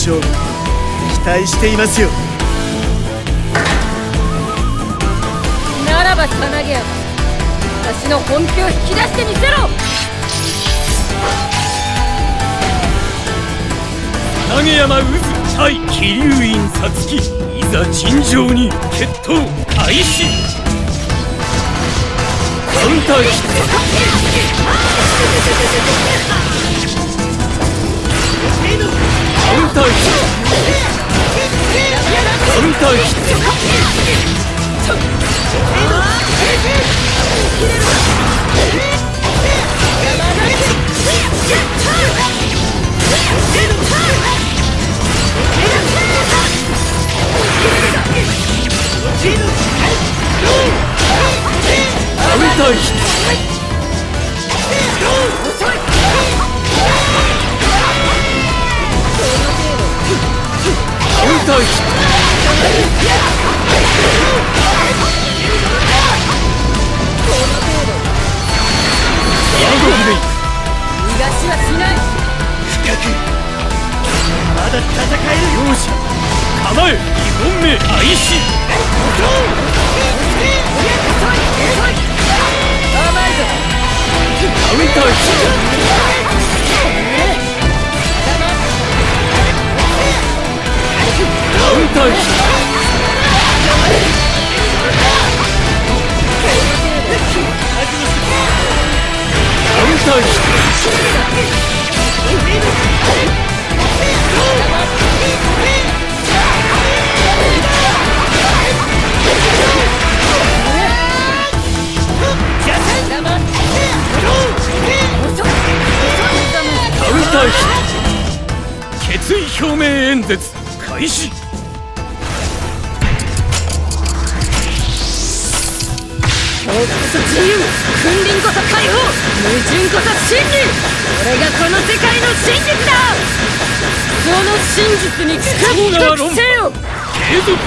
勝負期待していますよ。ならばさなげや私の本気を引き出してみせろ。影山渦対桐生院さつきいざ尋常に決闘開始。カウンターヒットカウンターヒットト決意表明演説開始。こそ自由君臨こそ解放矛盾こそ真理これがこの世界の真実だ。その真実に屈服せよ継続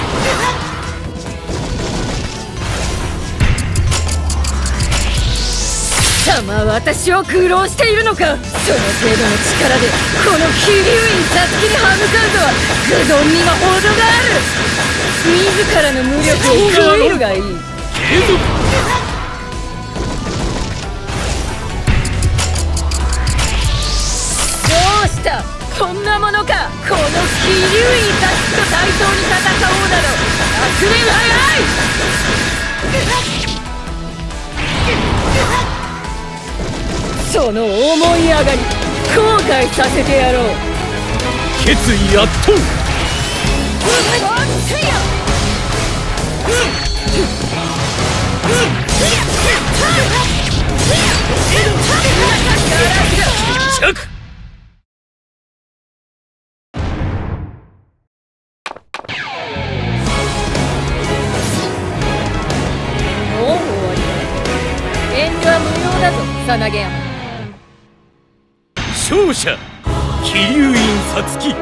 貴様私を愚弄しているのか。その程度の力でこの桐生院さつきに歯向かうとは愚鈍には程がある。自らの無力を食えるがいい。どうした？こんなものかこの桐生院さつと対等に戦おうなど100年早い。その思い上がり後悔させてやろう。決意圧倒着もう終わり。だ遠慮は無用だぞさなげ山勝者桐生院さつき